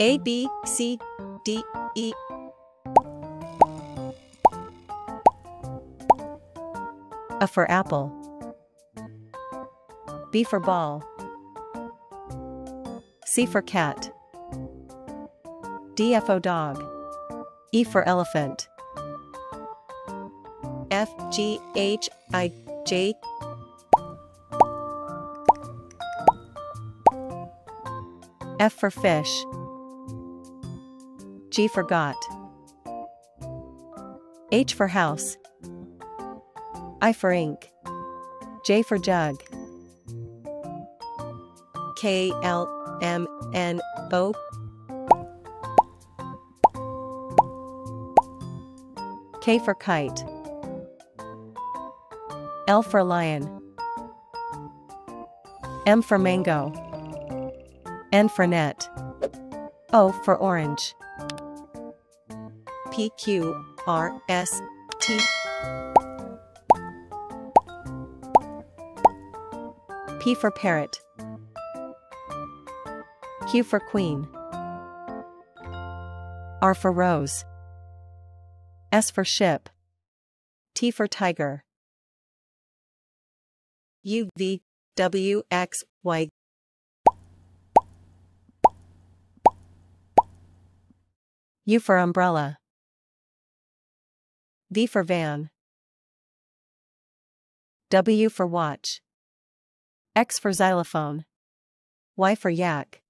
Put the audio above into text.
A B C D E A for apple. B for ball. C for cat. D for dog. E for elephant. F G H I J F for fish. G for got. H for house. I for ink. J for jug. K L M N O K for kite. L for lion. M for mango. N for net. O for orange. P Q R S T P for parrot. Q for queen. R for rose. S for ship. T for tiger. U V W X Y U for umbrella. V for van. W for watch. X for xylophone. Y for yak.